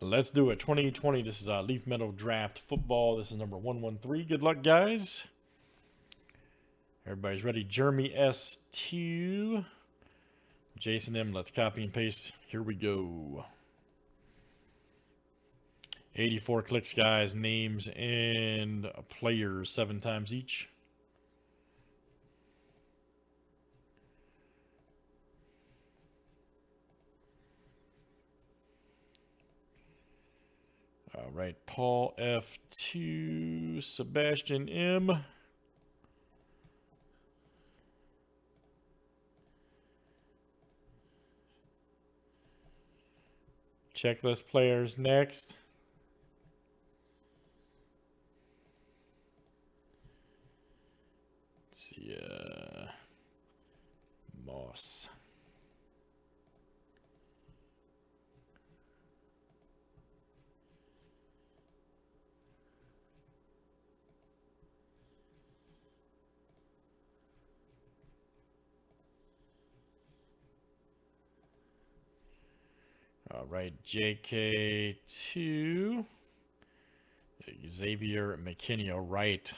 Let's do it. 2020. This is uh, Leaf Metal Draft Football. This is number 113. Good luck, guys. Everybody's ready. Jeremy S2. Jason M. Let's copy and paste. Here we go. 84 clicks, guys. Names and players seven times each. All right, Paul F2, Sebastian M. Checklist players next. Let's see, uh, Moss. All right, JK2. Xavier McKinney, all right.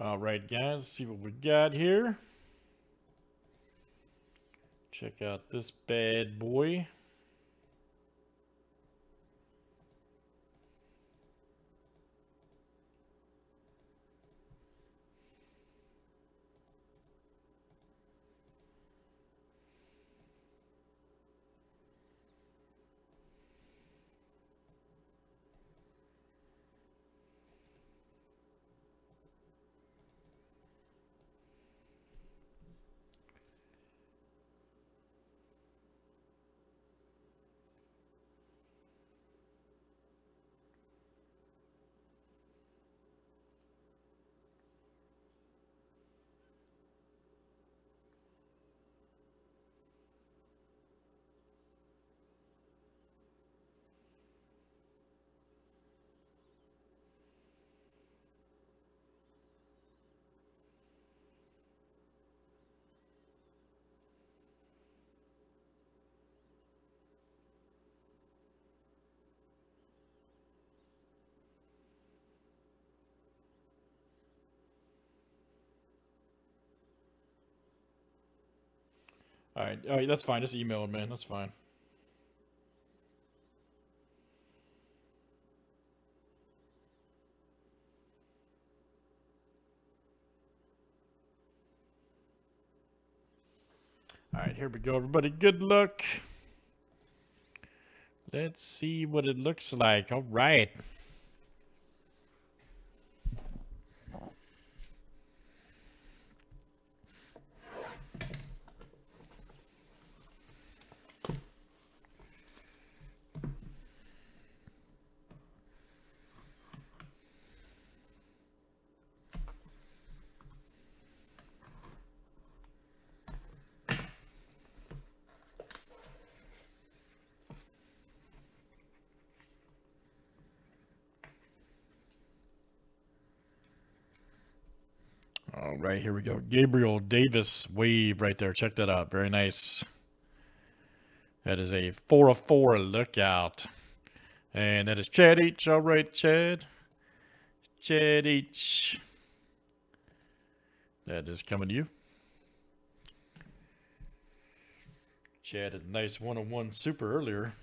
All right, guys, see what we got here. Check out this bad boy. All right. All right. That's fine. Just email him, man. That's fine. All right, here we go, everybody. Good luck. Let's see what it looks like. All right. Right, here we go. Gabriel Davis wave right there. Check that out. Very nice. That is a 4 of 4 lookout. And that is Chad H. All right, Chad. Chad H. That is coming to you. Chad had a nice one on one super earlier.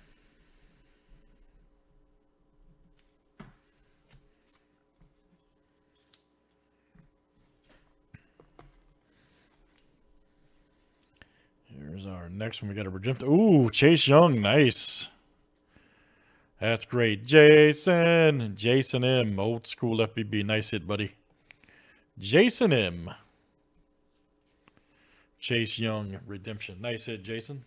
Our next one. We got a redemption. Ooh, Chase Young. Nice. That's great. Jason. Jason M. Old school FBB. Nice hit, buddy. Jason M. Chase Young. Redemption. Nice hit, Jason.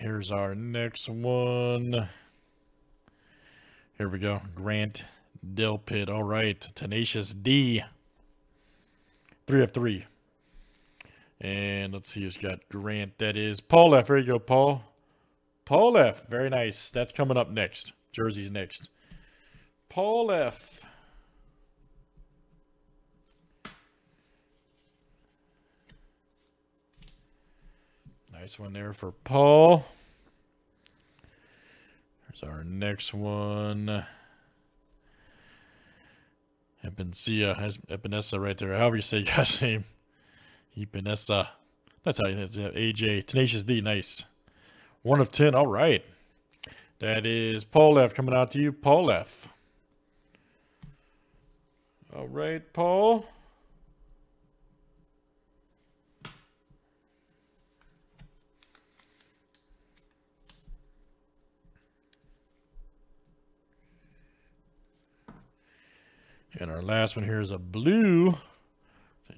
Here's our next one. Here we go. Grant Delpit. All right. Tenacious D. Three of three. And let's see who's got Grant. That is Paul F. There you go, Paul. Paul F. Very nice. That's coming up next. Jersey's next. Paul F. Nice one there for Paul. There's our next one. Epinesia, Epenesa right there. However you say your name. Epenesa. That's how you it's AJ. Tenacious D. Nice. One of ten. All right. That is Paul F coming out to you. Paul F. All right, Paul. And our last one here is a blue.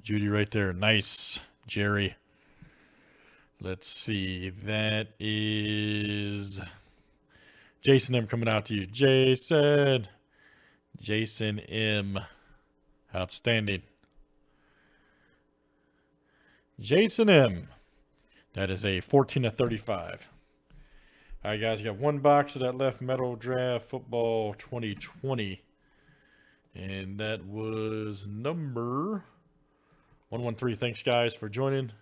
Jeudy right there. Nice. Jerry. Let's see. That is Jason M coming out to you. Jason. Jason M. Outstanding. Jason M. That is a 14 to 35. All right, guys, you got one box of that left metal draft football 2020. And that was number 113. Thanks, guys, for joining.